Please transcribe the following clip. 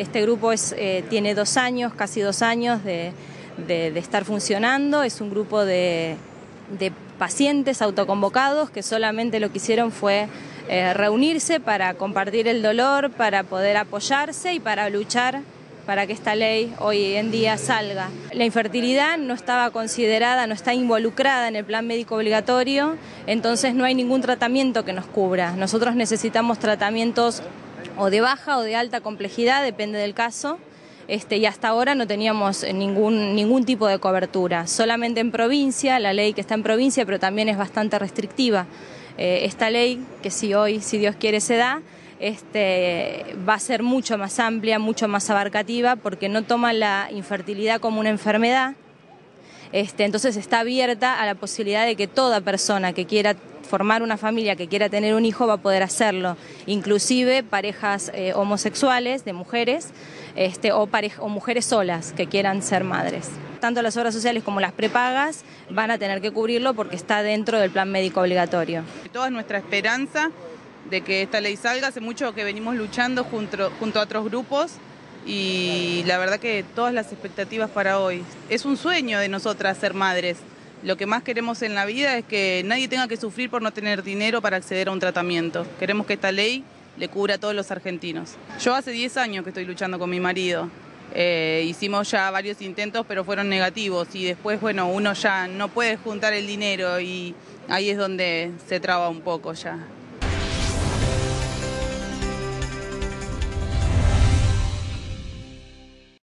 Este grupo eh, tiene dos años, casi dos años de, estar funcionando. Es un grupo de, pacientes autoconvocados que solamente lo que hicieron fue eh, reunirse para compartir el dolor, para poder apoyarse y para luchar para que esta ley hoy en día salga. La infertilidad no estaba considerada, no está involucrada en el plan médico obligatorio, entonces no hay ningún tratamiento que nos cubra. Nosotros necesitamos tratamientos o de baja o de alta complejidad, depende del caso. Este, y hasta ahora no teníamos ningún, ningún tipo de cobertura, solamente en provincia, la ley que está en provincia, pero también es bastante restrictiva. Eh, esta ley, que si hoy, si Dios quiere, se da, este, va a ser mucho más amplia, mucho más abarcativa, porque no toma la infertilidad como una enfermedad, este, entonces está abierta a la posibilidad de que toda persona que quiera formar una familia, que quiera tener un hijo, va a poder hacerlo, inclusive parejas eh, homosexuales de mujeres este, o, o mujeres solas que quieran ser madres. Tanto las obras sociales como las prepagas van a tener que cubrirlo porque está dentro del plan médico obligatorio. Toda nuestra esperanza de que esta ley salga, hace mucho que venimos luchando junto, junto a otros grupos y la verdad que todas las expectativas para hoy. Es un sueño de nosotras ser madres. Lo que más queremos en la vida es que nadie tenga que sufrir por no tener dinero para acceder a un tratamiento. Queremos que esta ley le cubra a todos los argentinos. Yo hace 10 años que estoy luchando con mi marido. Eh, hicimos ya varios intentos, pero fueron negativos y después, bueno, uno ya no puede juntar el dinero y ahí es donde se traba un poco ya.